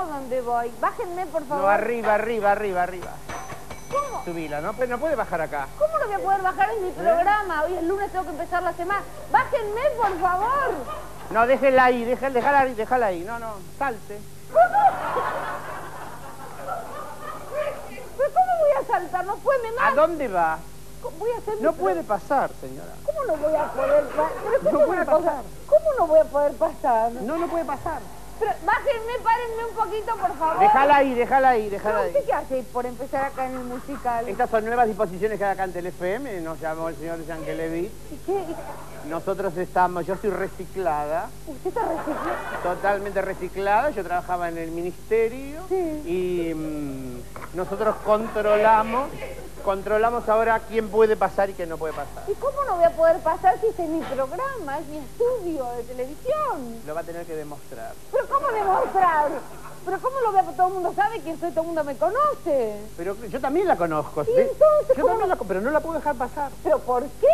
¿Cómo dónde voy? Bájenme, por favor. No, arriba, arriba, arriba, arriba. ¿Cómo? Subila, no, no puede bajar acá. ¿Cómo no voy a poder bajar en mi programa? Hoy es lunes, tengo que empezar la semana. Bájenme, por favor. No, déjela ahí, déjala, déjala ahí, déjala ahí. No, no, salte. ¿Pero cómo voy a saltar? No puede, me ¿A dónde va? ¿Cómo Voy a hacer mi No puede pasar, señora. ¿Cómo no voy a poder pasar? Pero No puede cosa. pasar. ¿Cómo no voy a poder pasar? No, no puede pasar. Pero bájenme, párenme un poquito, por favor. Déjala ahí, déjala ahí, ¿Pero déjala ahí. usted qué hace por empezar acá en el musical? Estas son nuevas disposiciones que hay acá en Telefm, nos llamó el señor Yankelevich. ¿Y qué? Nosotros estamos, yo estoy reciclada, ¿Usted está reciclando? totalmente reciclada, yo trabajaba en el ministerio Sí. y mm, nosotros controlamos, controlamos ahora quién puede pasar y quién no puede pasar. ¿Y cómo no voy a poder pasar si este es mi programa, es mi estudio de televisión? Lo va a tener que demostrar. ¿Pero cómo demostrar? ¿Pero cómo lo veo? Todo el mundo sabe quién soy, todo el mundo me conoce. Pero yo también la conozco, ¿sí? entonces Yo cómo también la pero no la puedo dejar pasar. ¿Pero por qué?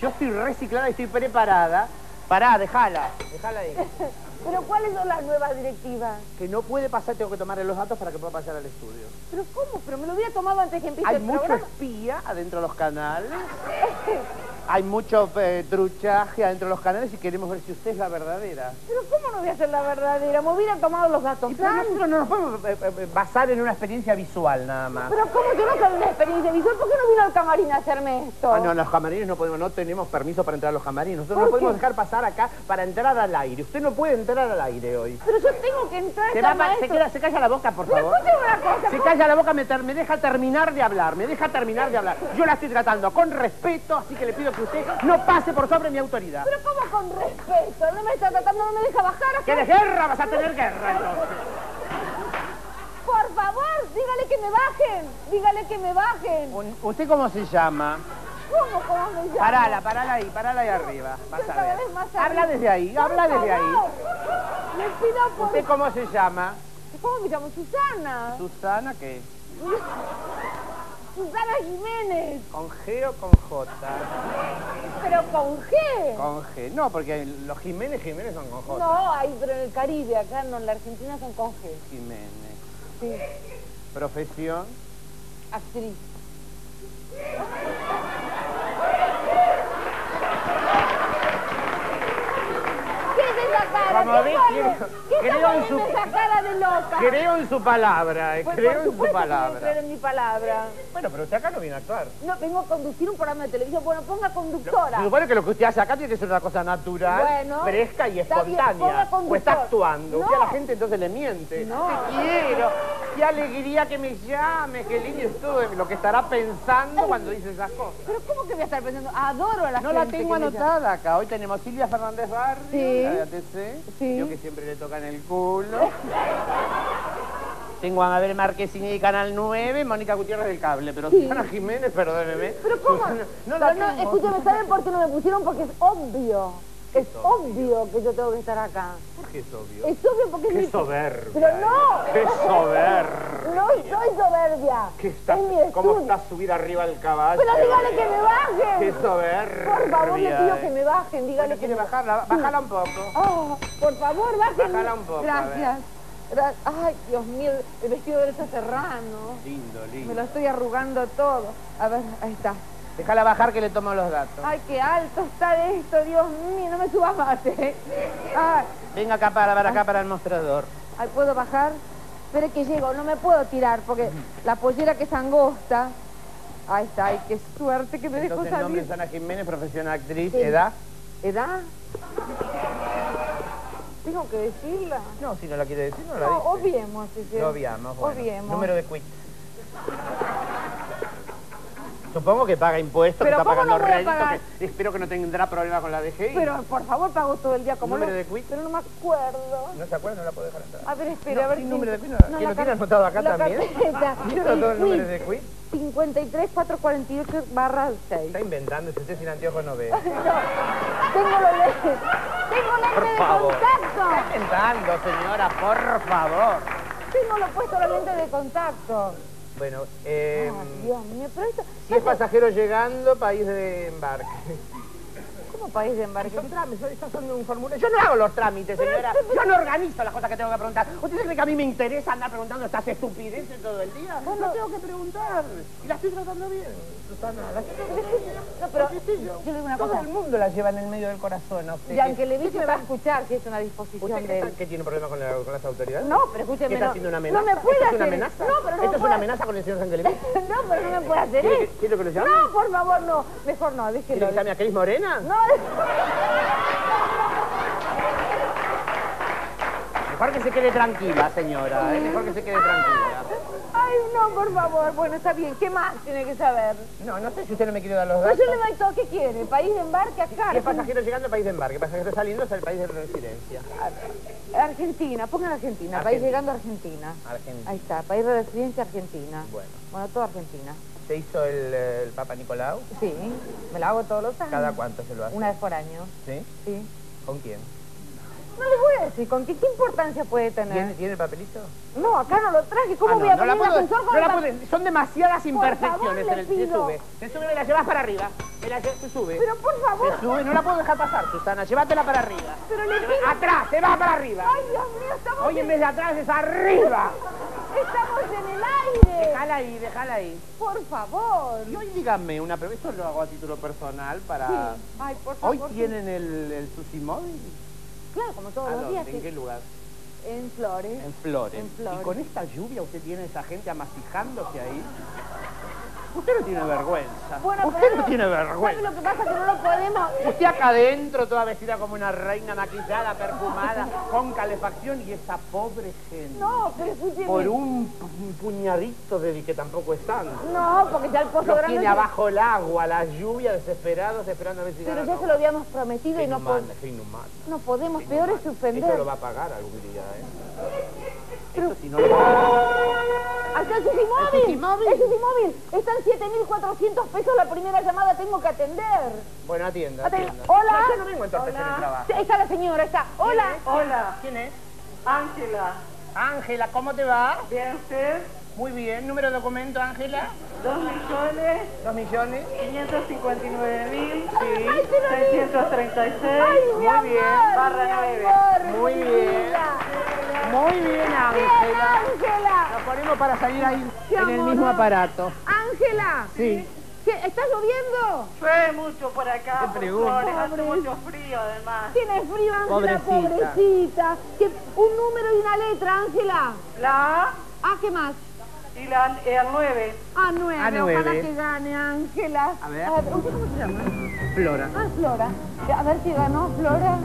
Yo estoy reciclada y estoy preparada. Pará, déjala, déjala ahí. ¿Pero cuáles son las nuevas directivas? Que no puede pasar, tengo que tomarle los datos para que pueda pasar al estudio. ¿Pero cómo? ¿Pero me lo hubiera tomado antes que empiece Hay el mucho programa? espía adentro de los canales. Hay mucho eh, truchaje adentro de los canales y queremos ver si usted es la verdadera. ¿Pero cómo no voy a ser la verdadera? Me hubiera tomado los datos pero nosotros no nos podemos eh, eh, basar en una experiencia visual nada más. Pero ¿cómo yo no tengo una experiencia visual? ¿Por qué no vino al camarín a hacerme esto? Ah, no, los camarines no podemos, no tenemos permiso para entrar a los camarines. Nosotros ¿Por no podemos dejar pasar acá para entrar al aire. Usted no puede entrar al aire hoy. Pero yo tengo que entrar Se, va pa- se, maestro. queda- se calla la boca, por Pero favor. escúcheme una cosa. Se ¿cómo- calla la boca, me, me deja terminar de hablar, me deja terminar de hablar. Yo la estoy tratando con respeto, así que le pido que usted no pase por sobre mi autoridad. Pero ¿cómo con respeto? No me está tratando, no me deja bajar acá. ¿Quieres guerra? Vas a tener guerra, entonces. Por favor, dígale que me bajen. Dígale que me bajen. ¿Usted cómo se llama? ¿Cómo, cómo me llamo? Parala, parala ahí, parala ahí arriba. Vas a ver. Habla desde ahí, Por habla desde ahí. Le pido por... ¿Usted cómo se llama? ¿Cómo me llamo? Susana. Susana, ¿qué? Susana Jiménez. ¿Con G o con J? Pero con G. Con G. No, porque los Jiménez Jiménez son con J. No, ahí, pero en el Caribe, acá no, en la Argentina son con G. Jiménez. Sí. Profesión. Actriz. ¿Qué es esa cara? Creo- ¿Qué creo está en su- esa cara de loca? Creo en su palabra, eh, Pues, creo en su palabra. en mi palabra. Bueno, pero usted acá no viene a actuar. No, vengo a conducir un programa de televisión. Bueno, ponga conductora. Se supone que lo que usted hace acá tiene que ser una cosa natural, Bueno, fresca y está bien, espontánea. o conductor. está actuando. Usted a la No. gente entonces le miente. No. Te quiero. Qué alegría que me llame, qué lindo es todo lo que estará pensando cuando dice esas cosas. Pero ¿cómo que voy a estar pensando? Adoro a la No gente. la tengo anotada acá. Hoy tenemos Silvia Fernández Barrio, Sí. la de ATC. Sí. Yo que siempre le tocan el culo. Tengo a Mabel Marquesini de Canal 9, Mónica Gutiérrez del Cable, pero Sí. Susana Jiménez, perdóneme. Pero ¿cómo? Susana- no la Pero no, tengo. escúchame, ¿saben por qué no me pusieron? Porque es obvio. Es obvio que yo tengo que estar acá. ¿Por qué es obvio? Es obvio porque es Qué mi... soberbia. Pero no. Qué soberbia. No soy soberbia. ¿Qué está, es mi ¿Cómo estudio. está subida arriba del caballo? Pero dígale que me bajen. Qué soberbia. Por favor, le pido que me bajen. Dígale que ¿Quiere me bajarla? Bájala un poco. Oh, por favor, bájenme. Bájala un poco. Gracias. Gra- Ay, Dios mío, el vestido de Elsa Serrano. Lindo, Me lindo. lo estoy arrugando todo. A ver, ahí está. Déjala bajar que le tomo los datos. Ay, qué alto está esto, Dios mío, no me subas más, ¿eh? Ay, Venga acá para, para acá para el mostrador. ay, ¿puedo bajar? Espere que llego, no me puedo tirar porque la pollera que es angosta. Ahí está, ay, qué suerte que me dejó Entonces, el nombre es salir. Ana Jiménez, profesión actriz, edad. ¿Edad? ¿Tengo que decirla? No, si no la quiere decir, no la No, dice. obviemos. si obviamos, bueno. Obviemos. Número de quit. Supongo que paga impuestos, que está ¿cómo pagando no voy a rédito, pagar? que espero que no tendrá problemas con la DGI. Pero por favor pago todo el día como ¿Número lo- de quit? Pero no me acuerdo. ¿No se acuerda? No la puedo dejar entrar. A ver, espera, No, a ver. si- número de quit, no. ¿Quién la lo tiene car- anotado acá la también? carpeta. ¿Tiene anotado el número de quit? 53 448 barra 6. Está inventando, si usted sin anteojos no ve. Tengo los lentes. Tengo lentes de favor. contacto. Está inventando, señora, por favor. Tengo lo puesto los lentes de contacto. Bueno, eh, Ay, Dios mío, pero esto... si es pasajero llegando, país de embarque. ¿Cómo país de embarque? Son trámites, son un formulario. Yo no hago los trámites, señora. Yo no organizo las cosas que tengo que preguntar. ¿Usted cree que a mí me interesa andar preguntando estas estupideces todo el día? Bueno. no tengo que preguntar. Y la estoy tratando bien, Susana. La estoy tratando bien. No, pero ¿Qué sé yo le digo una Todo el mundo la lleva en el medio del corazón a usted. Y aunque le ¿Usted dice qué va a escuchar que es una disposición ¿Usted de qué, tiene problema con, la- con las autoridades? No, pero escúcheme. ¿Qué está no- haciendo una amenaza? No me puede ¿Esto es hacer una amenaza? No, pero no ¿Esto me es una amenaza con el señor Sangelevich? No, pero no me puede hacer ¿Quiere que- eso. quiere que lo llame? No, por favor, no. Mejor no, déjelo. ¿Quiere que llame a Cris Morena? No, Mejor que se quede tranquila, señora. ¿eh? Mejor que se quede tranquila. ay, no, por favor. Bueno, está bien. ¿Qué más tiene que saber? No, no sé si usted no me quiere dar los Pues datos. yo le doy todo. ¿Qué quiere? ¿País de embarque acá? ¿Qué pasajero llegando al país de embarque? pasajero saliendo es el país de residencia. Argentina, pongan Argentina. País llegando a Argentina. Argentina. Ahí está, país de residencia Argentina. Bueno. Bueno, todo Argentina. ¿Se hizo el, eh, el Papa Nicolau? Sí, me lo hago todos los años. ¿Cada cuánto se lo hace? Una vez por año, ¿Sí? sí. ¿Con quién? No les voy a decir, ¿con qué, qué importancia puede ¿Tiene, tener? ¿Tiene el papelito? No, acá no lo traje. ¿Cómo Ah, no, voy a no la puedo- no la Son demasiadas imperfecciones le en el se sube. Se sube, me la llevas para arriba. Me la lle- se sube. Pero por favor. Se sube, no la puedo dejar pasar, Susana. Llévatela para arriba. Pero le pido... Atrás, se va para arriba. Ay, Dios mío, estamos, Hoy en vez de atrás es arriba. estamos. Déjala ahí, déjala ahí. Por favor. Y hoy díganme una pregunta, esto lo hago a título personal para... Ay, por favor. ¿Hoy tienen el, el sushi móvil? Claro, como todos ¿A los dónde? días. ¿En sí. qué lugar? En Flores. En Flores. En Flores. ¿Y con esta lluvia usted tiene esa gente amasijándose ahí? Usted no tiene vergüenza. Bueno, usted pero no tiene ¿Sabe vergüenza. lo que pasa? Que no lo podemos... Usted acá adentro, toda vestida como una reina maquillada, perfumada, con calefacción, y esa pobre gente. No, pero escúcheme. Por un, pu- un puñadito de que tampoco es tanto. No, porque ya el pozo grande... tiene abajo el agua, la lluvia, desesperados, esperando a ver si Pero ya se lo habíamos prometido Qué y no, po- inhumana, qué inhumana. no podemos. Peor es suspender. Eso lo va a pagar algún día, ¿eh? Eso sí no lo va a pagar. Acá el Susimóvil. ¿El Susimóvil? El Susimóvil. Están 7.400 pesos la primera llamada. Tengo que atender. Bueno, atienda. Hola. No, yo no vengo a entorpecer el trabajo. Está la señora, está. Hola. Hola, ¿Quién es? Ángela. Ángela, ¿cómo te va? ¿Bien usted? Muy bien. ¿Número de documento, Ángela? Dos millones ¿Dos millones? quinientos cincuenta y nueve mil Sí. seiscientos treinta y Ay, seis mi Muy amor, bien. Barra mi nueve. amor, Muy mi bien. Muy bien, Bien, Ángela. Ángela. Nos ponemos para salir ahí Qué en el amor. mismo aparato. Ángela. Sí. ¿Qué, ¿Está lloviendo? Llueve mucho por acá, pregunto. Flores, hace mucho frío además. Tiene frío, Ángela, Pobrecita. pobrecita. ¿Qué- un número y una letra, Ángela. La A Ah, ¿qué más? y la el 9. Ah, nueve. Ah, nueve. Ojalá que gane, Ángela. A ver. ¿Usted cómo se llama? Flora. Ah, Flora. A ver si ganó Flora.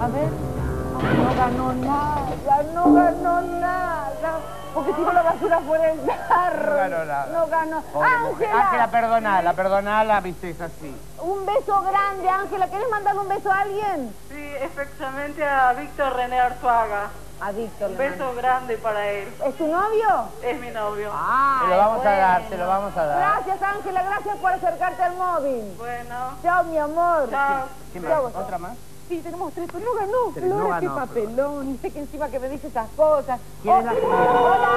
A ver. No ganó nada, no ganó nada. Porque tiró la basura fuera del carro. No ganó nada. No ganó. Ángela, Ángela, perdonala, perdonala, viste, es así. un beso grande, Ángela. ¿Querés mandarle un beso a alguien? Sí, efectivamente a Víctor René Arzuaga. A Víctor. Un beso grande para él. ¿Es tu novio? Es mi novio. Ah, Se lo vamos a dar, se lo vamos a dar. Gracias, Ángela. Gracias por acercarte al móvil. Bueno, Chao, mi amor. chao. ¿Qué Chao. más? ¿Otra más? Sí, tenemos tres, pero no ganó. Tres, no qué papelón. Sé que encima que me dice esas cosas. ¿Quién es la señora? Hola.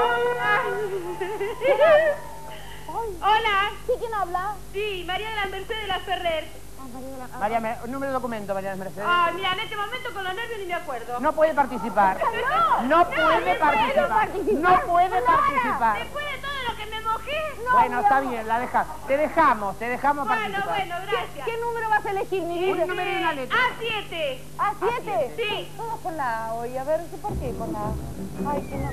Hola, ¿Sí quién habla? sí, María de la Mercedes de la Ferrer. Ah, María de la- ah. María, Mer- número de documento, María Mercedes. Ah, mira, en este momento con los nervios ni me acuerdo. No puede participar. No, No puede no puedo participar. participar. No puede Flora. participar. Bueno, está bien, la deja. Te dejamos, te dejamos Bueno, participar. bueno, gracias. ¿Qué número vas a elegir, mi vida? Un número y una letra. A7. ¿A siete? Sí. Todos con la A hoy. A ver, ¿por qué con la A? Ay, que no.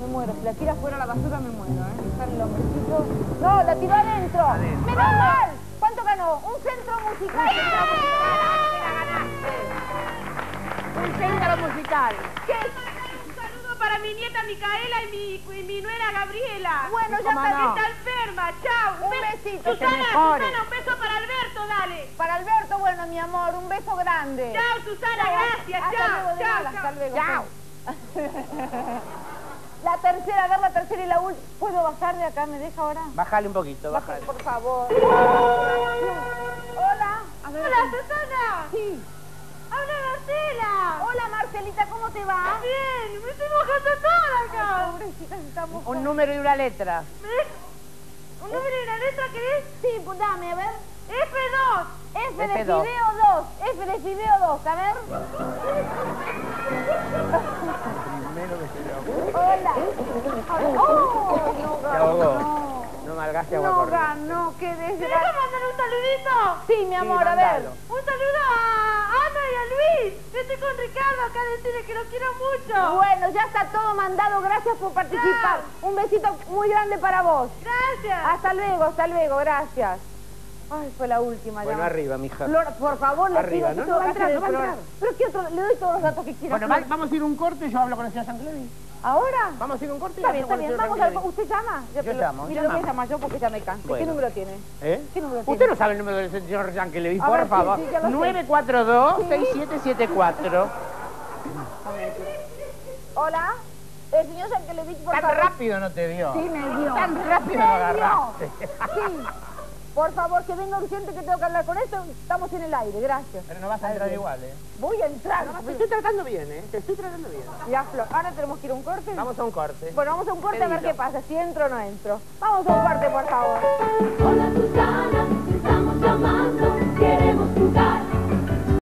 Me muero. Si la tira fuera a la basura, me muero, ¿eh? Está el hombrecito. No, la tiró adentro. Adentro. ¡Menos mal! ¿Cuánto ganó? Un centro musical. Un centro musical. Para mi nieta Micaela y mi, y mi nuera Gabriela. Bueno, ya ¿Cómo está. no? Está enferma, chao. Un be- besito. Susana. Susana, un beso para Alberto, dale. Para Alberto, bueno, mi amor, un beso grande. Chao, Susana, gracias, Hasta chao, luego, chao, nada, chao. Hasta luego. Chao. La tercera, a ver la tercera y la última. ¿Puedo bajar de acá? ¿Me deja ahora? Bájale un poquito, Baja, bájale. por favor. Hola. Hola, Susana. Sí. Marcela. Hola, Marcelita, ¿cómo te va? Bien, me estoy mojando toda acá. Pobrecita, estamos... Un número y una letra. ¿Un número y una letra querés? Sí, pues dame, a ver. F2. F de F2. fideo 2. F de fideo 2. A ver. Hola. Oh, no Se ganó. No malgaste agua No ganó, qué ¿Querés desgracia. mandar un saludito? Sí, mi amor, a ver. Un saludo a Ana y a Luis. Yo estoy con Ricardo acá decirle que lo quiero mucho. Bueno, ya está todo mandado. Gracias por participar. Un besito muy grande para vos. Gracias. Hasta luego, hasta luego. Gracias. Ay, fue la última. Bueno, ya. arriba, mija. Flor, por favor, le Arriba, pido no, que no va a que entrar, no va a entrar. Pero ¿qué otro? Le doy todos los datos que quiera. Bueno, va- vamos a ir un corte y yo hablo con el señor Sanclevi. ¿Ahora? Vamos a ir a un corte y Está bien, está bien. Vamos a. ¿Usted llama? Yo pero- llamo, Mira, lo voy a llama. llamar yo porque ya me cansé. ¿Qué Bueno. número tiene? ¿Eh? ¿Qué número Usted tiene? no sabe el número del señor Sanclevi, A por sí, favor. sí, ya lo sé. 942-6774. Hola. El señor Yankelevich, por Tan favor. rápido no te dio. Sí, me dio. Tan rápido Me dio. agarraste. Sí. Por favor, que venga urgente que tengo que hablar con esto. Estamos en el aire, gracias. Pero no vas a entrar igual, ¿eh? Voy a entrar. No, te estoy tratando bien, ¿eh? Te estoy tratando bien. Mirá, Flor, ahora tenemos que ir a un corte. Vamos a un corte. Bueno, vamos a un corte a ver qué pasa, si entro o no entro. Vamos a un corte, por favor. Hola, Susana, te estamos llamando. Queremos jugar.